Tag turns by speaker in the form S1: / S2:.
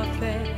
S1: affaire.